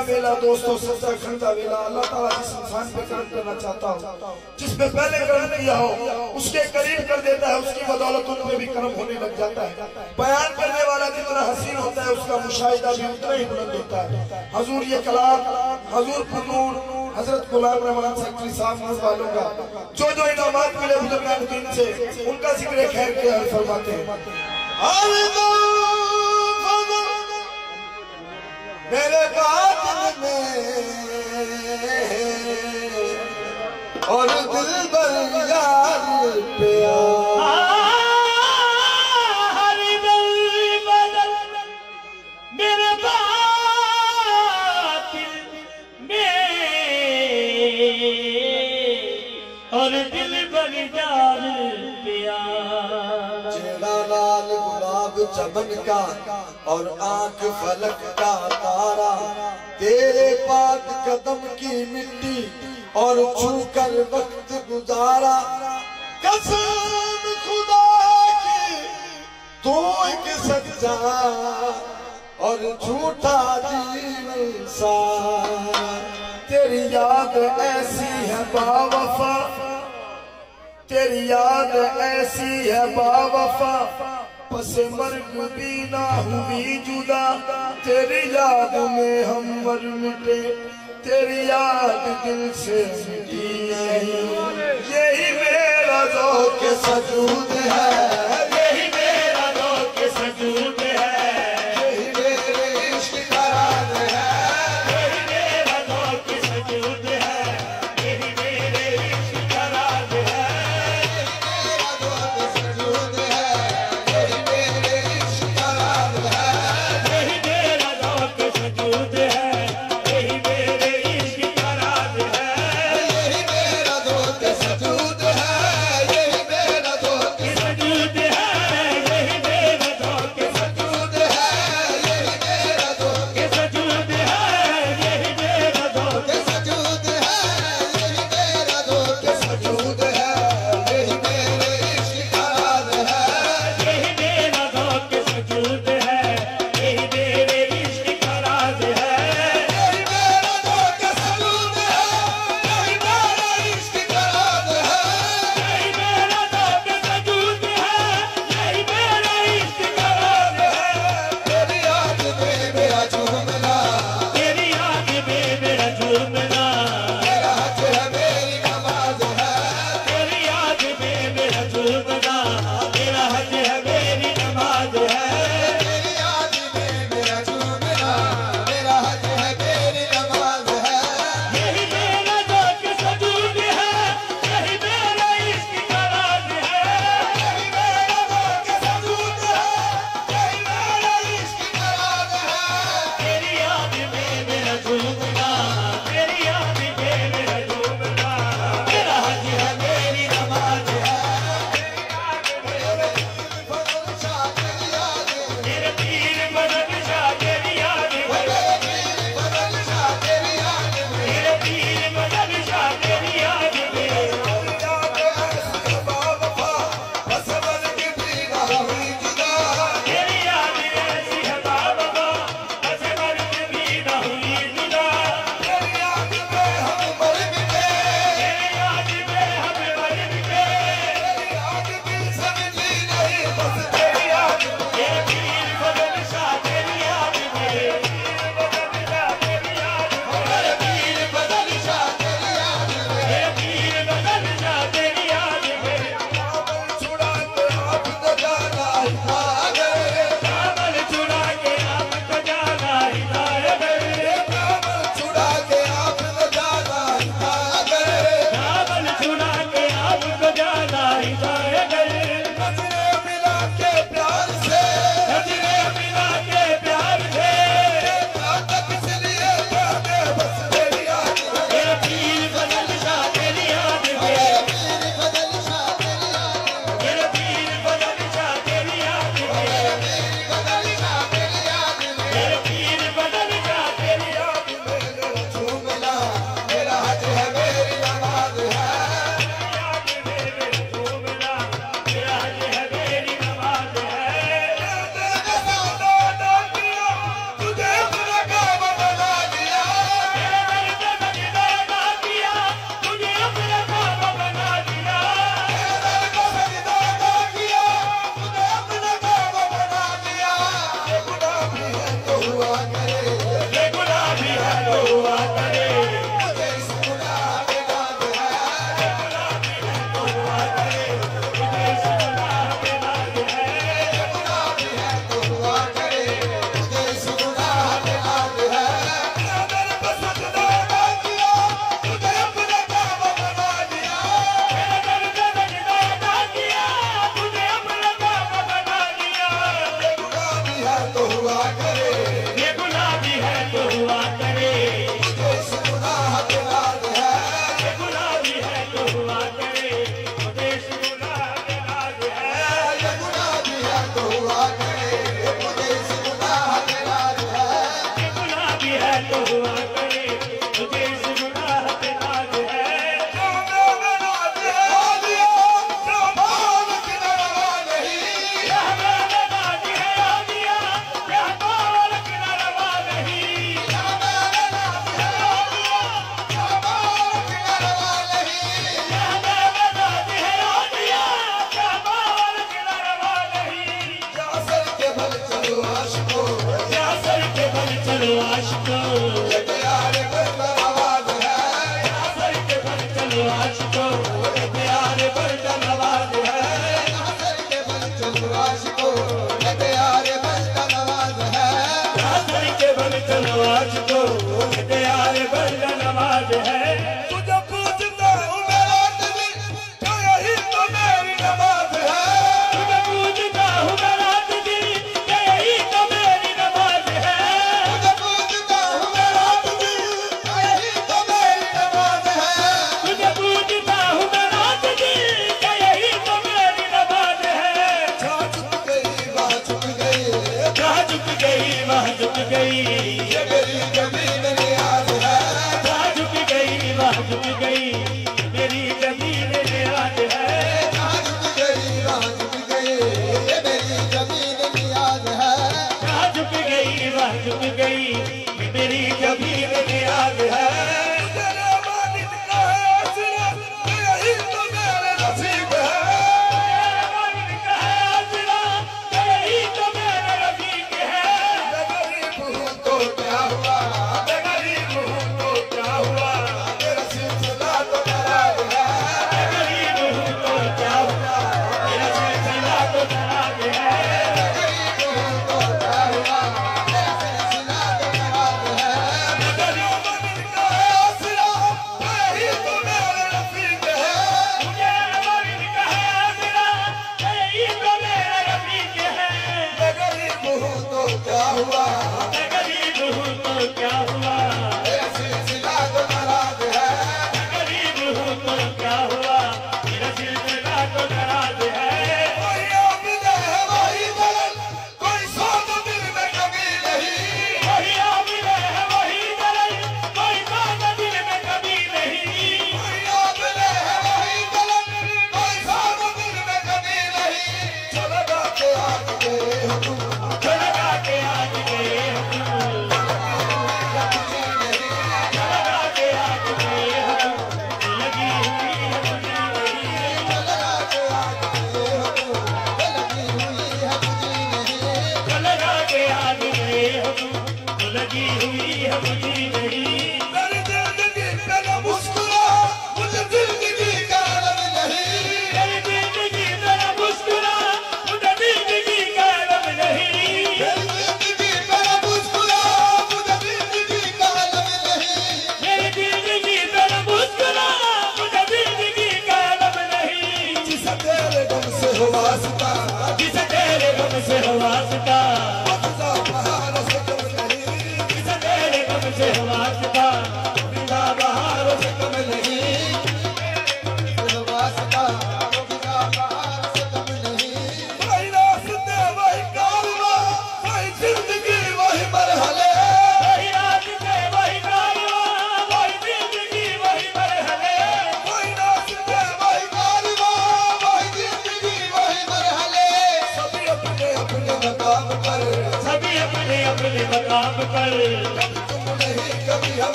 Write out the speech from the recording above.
सच्चा मेला दोस्तों, सच्चा खरीदा मेला अल्लाह ताला जिस इंसान पे कर्म करना चाहता हो जिसपे पहले कर्म किया हो, उसके करीब कर देता है, उसकी बदौलत उन पे भी कर्म होने लग जाता है। बयान करने वाला जितना हसीन होता है, उसका मुशाहिदा भी उतना ही बुलंद होता है। हजूर ये कलाम हजूर फनूर हज़रत गुलाम रहमान सक्री साहब वालों का। जो जो इनामात मिले बुजुर्गान से, उनका ज़िक्र खैर के हर फरमाते हैं। मेरे बादल प्यार हरि दिल बदले पे और दिलि बरी चालू चमन का और आँख फलक का तारा, तेरे पाक कदम की मिट्टी और छूकर वक्त गुजारा। कसम खुदा की तू एक सच्चा और झूठा जीवन सारा तेरी याद ऐसी है बावफा, तेरी याद ऐसी है बावफा। पसे मर्ग भी ना हुई जुदा। तेरी याद में हम मर मिटे, तेरी याद दिल से मिटी नहीं। यही मेरा जो के सजूद है।